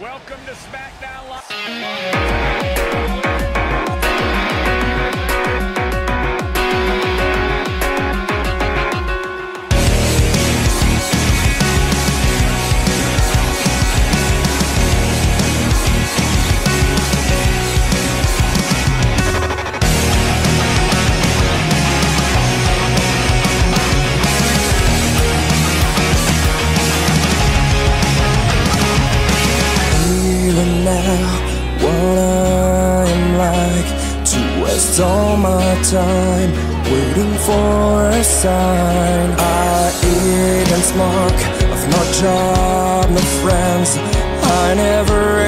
Welcome to SmackDown Live. time Waiting for a sign. I eat and smoke I've no job, no friends. I never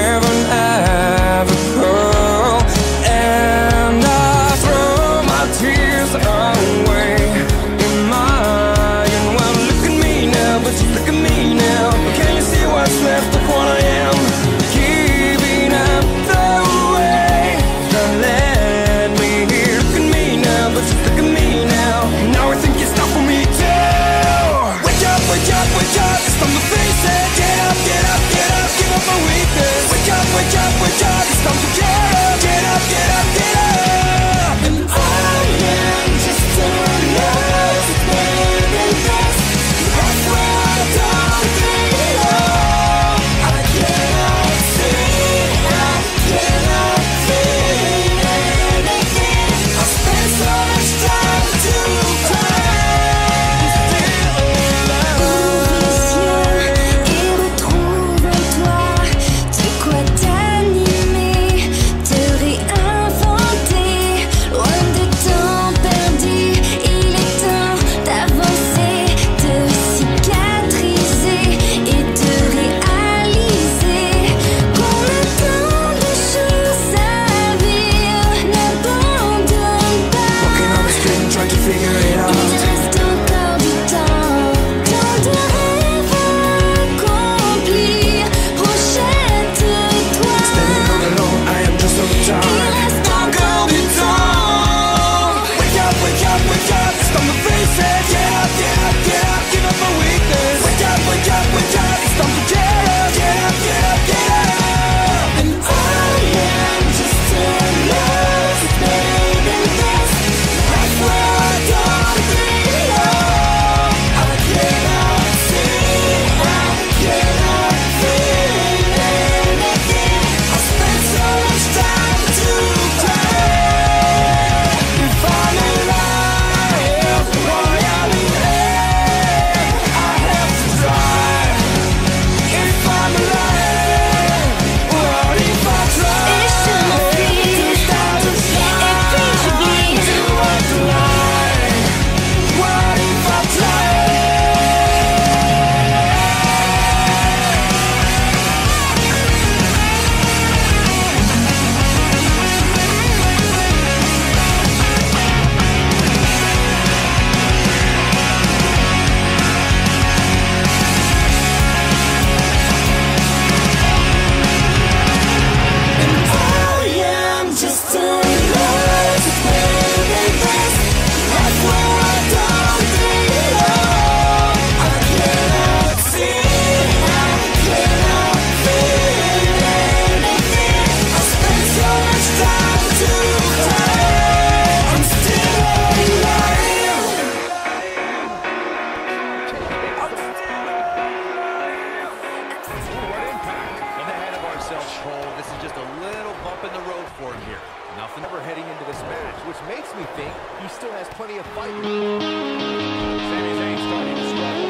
has plenty of fight. Sami Zayn starting to struggle.